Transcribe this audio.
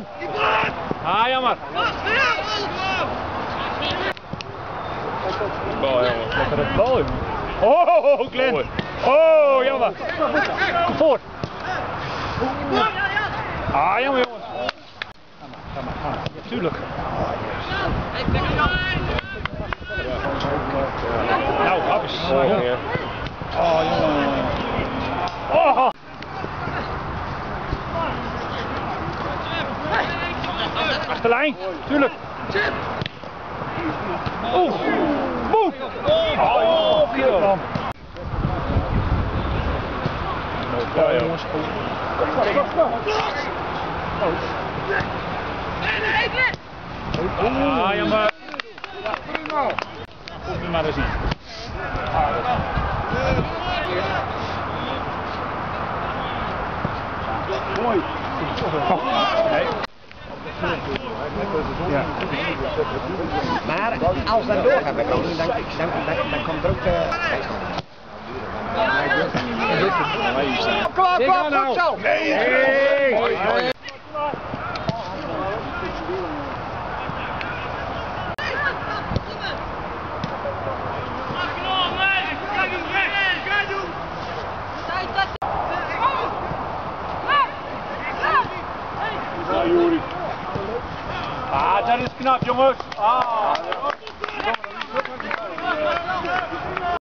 man! Ah, jammer. Bal, jongen. Lekker het bal, jongen. Oh, Glenn. Oh, jammer. Kom voor. Ah, jammer, jongens. Ga maar, ga maar, ga maar. Ja, tuurlijk. Nou, hapjes. Mooi, Oh, jongen. Oh, jongen. Oh. Achterlijn, tuurlijk. Oeh, boe. Oh. Ja, jongens. Ah, jammer. Goed, nu maar eens zien. Mooi. Nee. Ja. Maar als dat doorgaat bij Groningen, dan, dan, dan, dan komt er ook... Uh, Kom op, kom op, goed zo! Nee. Ah, dat is knap, jongens. Ah.